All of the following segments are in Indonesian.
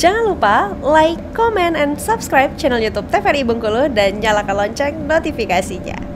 Jangan lupa like, comment, and subscribe channel YouTube TVRI Bengkulu dan nyalakan lonceng notifikasinya.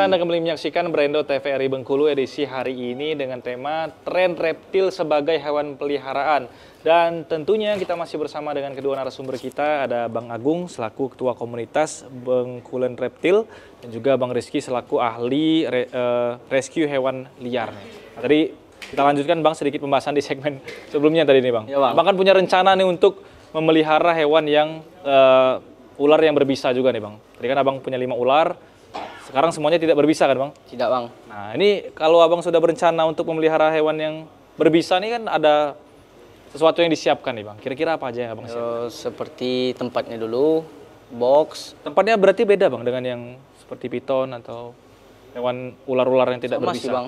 Pemirsa, Anda kembali menyaksikan Brando TVRI Bengkulu edisi hari ini dengan tema Tren Reptil sebagai Hewan Peliharaan. Dan tentunya kita masih bersama dengan kedua narasumber kita, ada Bang Agung selaku Ketua Komunitas Bengkulen Reptil, dan juga Bang Rizky selaku ahli re, uh, rescue hewan liar. Nah, tadi kita lanjutkan Bang sedikit pembahasan di segmen sebelumnya tadi nih Bang. Ya, bang. bang kan punya rencana nih untuk memelihara hewan yang uh, ular yang berbisa juga nih Bang. Tadi kan Abang punya lima ular, sekarang semuanya tidak berbisa kan bang? Tidak bang. Nah ini kalau abang sudah berencana untuk memelihara hewan yang berbisa ini kan ada sesuatu yang disiapkan nih bang. Kira-kira apa aja yang abang siapkan? Seperti tempatnya dulu, box. Tempatnya berarti beda bang dengan yang seperti piton atau hewan ular-ular yang tidak Sama berbisa? Sih bang.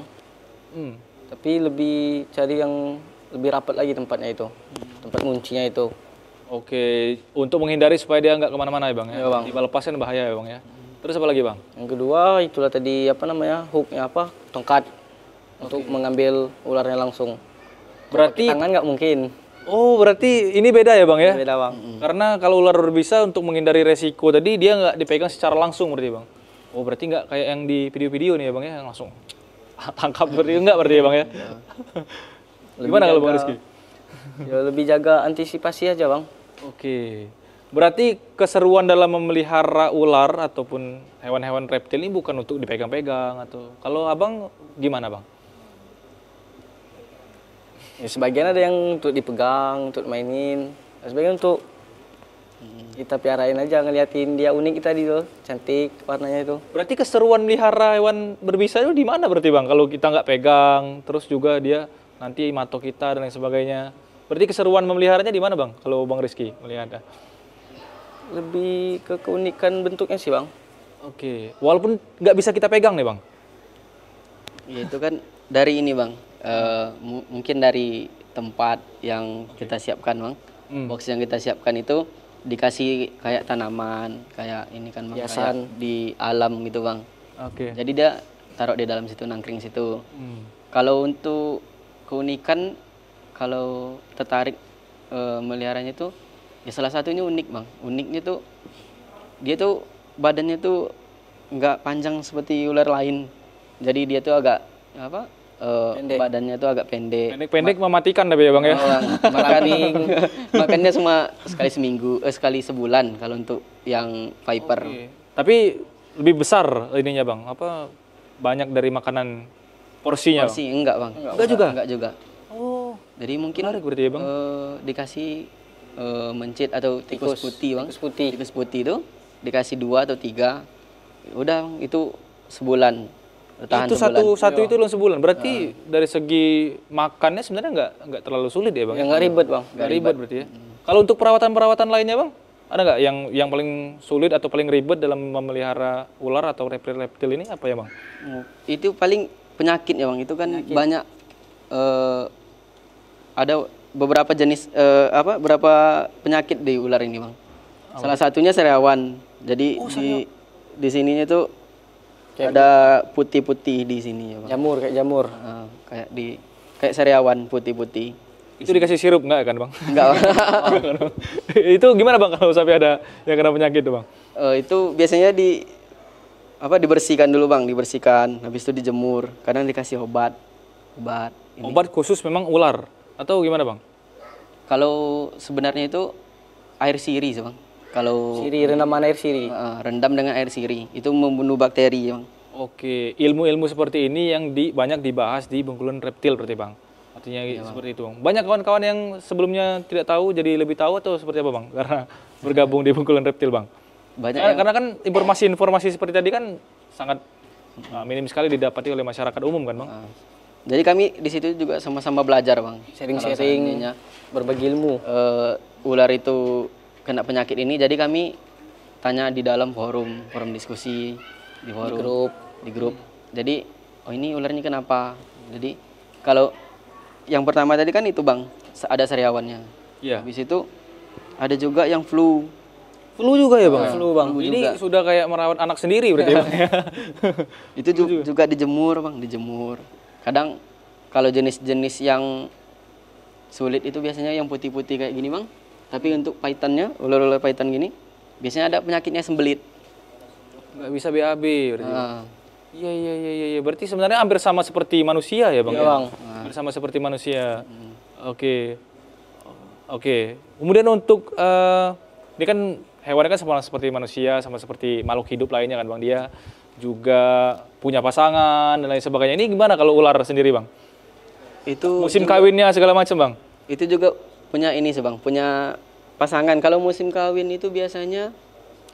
Hmm. Tapi lebih cari yang lebih rapat lagi tempatnya itu. Tempat kuncinya itu. Oke, untuk menghindari supaya dia nggak ke mana-mana ya bang ya? Iya bang. Tiba lepasin bahaya ya bang ya? Terus apa lagi bang? Yang kedua itulah tadi apa namanya hooknya apa tongkat okay. untuk mengambil ularnya langsung. Berarti tangan nggak mungkin. Oh berarti ini beda ya bang ya? Beda bang. Mm -hmm. Karena kalau ular berbisa untuk menghindari resiko tadi dia nggak dipegang secara langsung berarti bang. Oh berarti nggak kayak yang di video-video nih ya bang ya yang langsung tangkap berarti enggak berarti ya bang ya? Gimana kalau bang Rizky? Ya lebih jaga antisipasi aja bang. Oke. Okay. Berarti keseruan dalam memelihara ular ataupun hewan-hewan reptil ini bukan untuk dipegang-pegang atau kalau abang gimana bang? Ya, sebagian ada yang untuk dipegang, untuk mainin, sebagian untuk kita piarain aja ngeliatin dia unik kita di tuh cantik warnanya itu. Berarti keseruan melihara hewan berbisa itu di mana berarti bang? Kalau kita nggak pegang terus juga dia nanti matok kita dan lain sebagainya. Berarti keseruan memeliharanya di mana bang? Kalau bang Rizky melihatnya lebih ke keunikan bentuknya sih bang. Oke, walaupun nggak bisa kita pegang nih bang. Ya, itu kan dari ini bang, uh, mungkin dari tempat yang okay. kita siapkan bang, hmm. box yang kita siapkan itu dikasih kayak tanaman, kayak ini kan bang, di alam gitu bang. Oke. Okay. Jadi dia taruh di dalam situ, nangkring situ. Hmm. Kalau untuk keunikan, kalau tertarik uh, meliharanya itu ya salah satunya unik bang. Uniknya tuh dia tuh badannya tuh nggak panjang seperti ular lain. Jadi dia tuh agak apa uh, badannya tuh agak pendek. Pendek-pendek mematikan tapi ya bang ya? Oh, makan makannya semua sekali seminggu eh, sekali sebulan kalau untuk yang viper okay. tapi lebih besar ininya bang. Apa banyak dari makanan porsinya porsi bang? enggak bang. Enggak, enggak juga? Enggak juga. Oh. Jadi mungkin Menarik berarti ya bang. uh, dikasih uh, mencit atau tikus, tikus putih bang tikus putih tikus putih itu dikasih dua atau tiga udah itu sebulan tahan itu sebulan. satu satu iya. itu loh sebulan berarti uh. dari segi makannya sebenarnya nggak nggak terlalu sulit ya bang ya nggak ribet bang nggak ribet. ribet berarti ya hmm. kalau untuk perawatan perawatan lainnya bang ada nggak yang yang paling sulit atau paling ribet dalam memelihara ular atau reptil reptil ini apa ya bang hmm. itu paling penyakit ya bang itu kan penyakit. banyak uh, ada beberapa jenis uh, apa berapa penyakit di ular ini bang. Oh. Salah satunya seriawan. Jadi oh, di di sininya tuh kayak ada putih-putih di sini ya bang. Jamur kayak jamur. Uh, kayak di kayak seriawan putih-putih. Itu dikasih sirup enggak kan bang? Enggak. itu gimana bang kalau sampai ada yang kena penyakit tuh bang? Uh, itu biasanya di apa dibersihkan dulu bang, dibersihkan. Habis itu dijemur. Kadang dikasih obat, obat. Ini. Obat khusus memang ular atau gimana bang? Kalau sebenarnya itu air siri sih bang. Kalau siri rendaman air siri. Uh, rendam dengan air siri itu membunuh bakteri bang. Oke, ilmu-ilmu seperti ini yang di, banyak dibahas di Bengkulan Reptil berarti bang. Artinya ya, seperti bang. itu. Banyak kawan-kawan yang sebelumnya tidak tahu jadi lebih tahu atau seperti apa bang? Karena bergabung di Bengkulan Reptil bang. Banyak. Karena, yang... karena kan informasi-informasi seperti tadi kan sangat uh, minim sekali didapati oleh masyarakat umum kan bang. Uh. Jadi kami di situ juga sama-sama belajar bang, sharing-sharing, berbagi ilmu. Uh, ular itu kena penyakit ini, jadi kami tanya di dalam forum, forum diskusi. di forum grup di grup jadi oh ini ularnya kenapa jadi kalau yang pertama tadi kan itu bang ada sariawannya Iya. habis itu ada juga yang flu Flu juga ya bang? Flu, Bang. Ini sudah kayak merawat anak sendiri berarti bang ya? itu ju- juga dijemur bang dijemur kadang kalau jenis-jenis yang sulit itu biasanya yang putih-putih kayak gini bang tapi untuk paitannya ular-ular paitan gini biasanya ada penyakitnya sembelit Nggak bisa BAB berarti. Ah, Iya iya iya iya. iya. Berarti sebenarnya hampir sama seperti manusia ya bang? Iya, ya? Bang. Hampir sama seperti manusia. Oke. Oke. Kemudian untuk eh, ini kan hewannya kan sama seperti manusia, sama seperti makhluk hidup lainnya kan bang. Dia juga punya pasangan dan lain sebagainya. Ini gimana kalau ular sendiri bang? itu Musim kawinnya segala macam bang? itu juga punya ini sih bang punya pasangan kalau musim kawin itu biasanya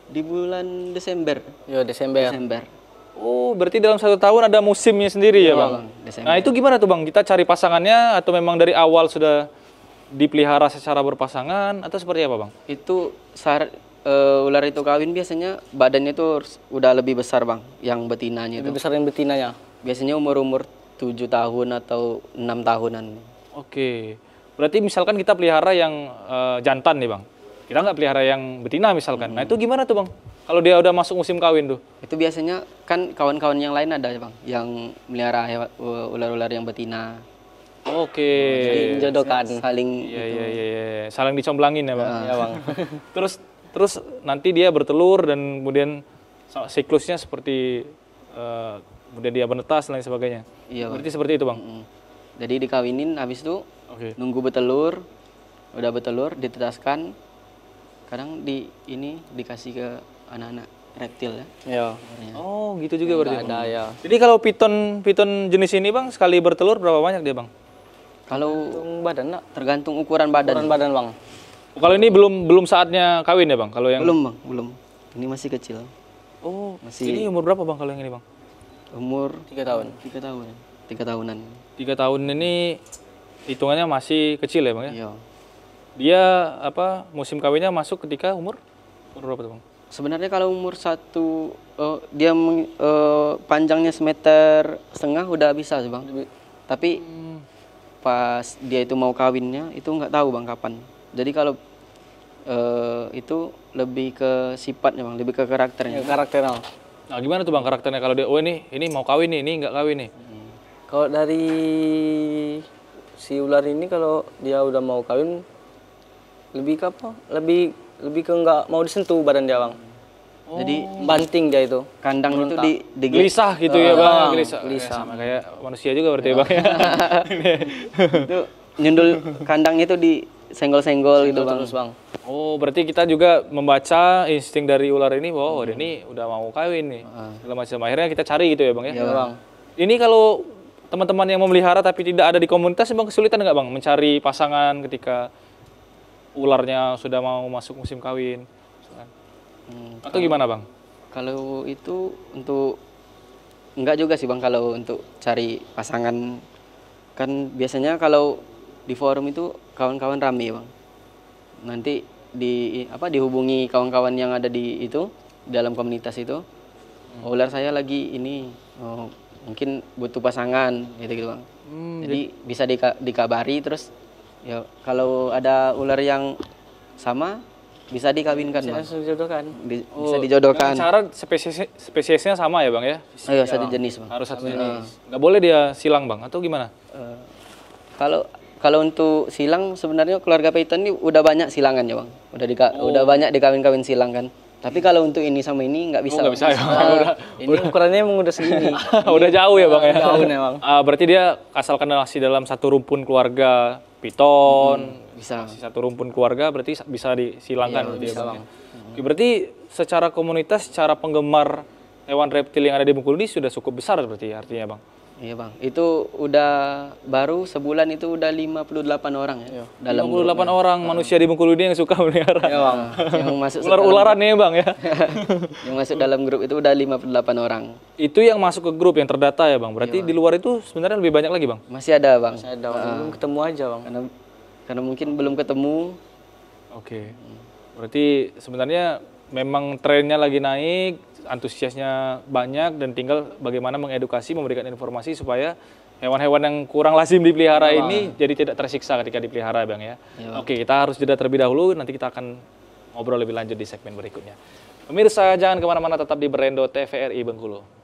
di bulan Desember Yo Desember. Desember Oh, berarti dalam satu tahun ada musimnya sendiri ya, Bang? Bang, Desember. Nah, itu gimana tuh, Bang? Kita cari pasangannya atau memang dari awal sudah dipelihara secara berpasangan atau seperti apa, Bang? itu sar eh, ular itu kawin biasanya badannya itu udah lebih besar bang yang betinanya itu Lebih besar yang betinanya. biasanya umur umur tujuh tahun atau enam tahunan Oke. Berarti misalkan kita pelihara yang eh, jantan nih, Bang. Kita nggak pelihara yang betina misalkan. Nah, itu gimana tuh, Bang? Kalau dia udah masuk musim kawin tuh. itu biasanya kan kawan-kawan yang lain ada bang yang melihara ular-ular yang betina Oke. Menjodohkan. saling Iya, iya, iya, iya. Saling dicomblangin ya, Bang. Ya bang. terus terus nanti dia bertelur dan kemudian siklusnya seperti eh, kemudian dia menetas dan lain sebagainya. Iya, Bang. Berarti seperti itu, Bang. Mm. jadi dikawinin habis itu Oke. nunggu betelur udah betelur ditetaskan kadang di ini dikasih ke anak-anak reptil ya Ya. Oh, gitu juga berarti. Ada Bang. ya. Jadi kalau piton piton jenis ini, Bang, sekali bertelur berapa banyak dia, Bang? kalau Untung badan nak. tergantung ukuran badan Ukuran badan bang. Oh, Kalau ini belum belum saatnya kawin ya, Bang? Kalau yang belum bang belum ini masih kecil Oh, Masih- ini umur berapa, Bang, kalau yang ini, Bang? umur Tiga tahun. tiga tahun tiga tahunan Tiga tahun ini hitungannya masih kecil ya, Bang ya? iya Dia apa musim kawinnya masuk ketika umur umur berapa tuh, Bang? sebenarnya kalau umur satu oh, dia eh, panjangnya semeter setengah udah bisa sih bang tapi pas dia itu mau kawinnya itu nggak tahu bang kapan jadi kalau eh, itu lebih ke sifatnya bang lebih ke Ya, karakternya karakternya. Nah, gimana tuh Bang karakternya kalau dia oh ini ini mau kawin nih, ini nggak kawin nih. Kalau dari si ular ini kalau dia udah mau kawin lebih ke apa? Lebih lebih ke nggak mau disentuh badan dia bang. jadi Banting dia itu. kandang itu di, di Gelisah gitu ya, Bang. Ah, Gelisah. gelisah. Ya, sama kayak manusia juga berarti ya, Bang ya. itu nyundul kandangnya itu di senggol-senggol gitu bang Terus bang. oh, berarti kita juga membaca insting dari ular ini bahwa oh, dia ini udah mau kawin nih. Segala macam. Akhirnya kita cari gitu ya, Bang ya. Ya bang. Ini kalau teman-teman yang memelihara tapi tidak ada di komunitas, Bang kesulitan nggak, Bang, mencari pasangan ketika ularnya sudah mau masuk musim kawin? Hmm, Atau gimana, Bang? Kalau itu untuk enggak juga sih bang kalau untuk cari pasangan kan biasanya kalau di forum itu kawan-kawan rame bang. Nanti di apa dihubungi kawan-kawan yang ada di itu dalam komunitas itu. Oh, ular saya lagi ini oh, mungkin butuh pasangan gitu gitu bang. Jadi bisa dika- dikabari terus ya kalau ada ular yang sama bisa dikawinkan bang. Langsung dijodohkan. Di- bisa dijodohkan. Cara spesies spesiesnya sama ya, Bang ya? Ayo satu jenis bang. Harus satu jenis. Nggak boleh dia silang, Bang, atau gimana? Eh, kalau kalau untuk silang sebenarnya keluarga Peyton ini udah banyak silangan ya bang. Udah dika- udah banyak dikawin-kawin silang kan. Tapi kalau untuk ini sama ini nggak bisa. Oh, nggak Bang. bisa ya, Bang. Udah, Ini ukurannya emang udah segini. udah jauh ya, Bang ya? Jauh nih, Bang. Ah, berarti dia asalkan masih dalam satu rumpun keluarga piton, Bisa. masih satu rumpun keluarga berarti sa- bisa disilangkan berarti ya, bisa, Bang. Bang. ya? Oke, berarti secara komunitas, secara penggemar hewan reptil yang ada di Bengkulu ini sudah cukup besar berarti artinya, Bang. Iya bang. Itu udah baru sebulan itu udah 58 orang ya. Dalam 58 orang manusia di Bengkulu ini yang suka melihara. Ya bang. yang masuk Ular-ularan nih, Bang ya. yang masuk dalam grup itu udah 58 orang. Itu yang masuk ke grup yang terdata ya, Bang. Berarti di luar itu sebenarnya lebih banyak lagi, Bang. Masih ada bang. Saya ada bang. Belum ketemu aja bang. Karena karena mungkin belum ketemu. Oke. Berarti sebenarnya memang trennya lagi naik, antusiasnya banyak dan tinggal bagaimana mengedukasi, memberikan informasi supaya hewan-hewan yang kurang lazim dipelihara ini jadi tidak tersiksa ketika dipelihara, Bang ya. Oke, kita harus jeda terlebih dahulu, nanti kita akan ngobrol lebih lanjut di segmen berikutnya. Pemirsa, jangan ke mana-mana tetap di Berendo TVRI Bengkulu.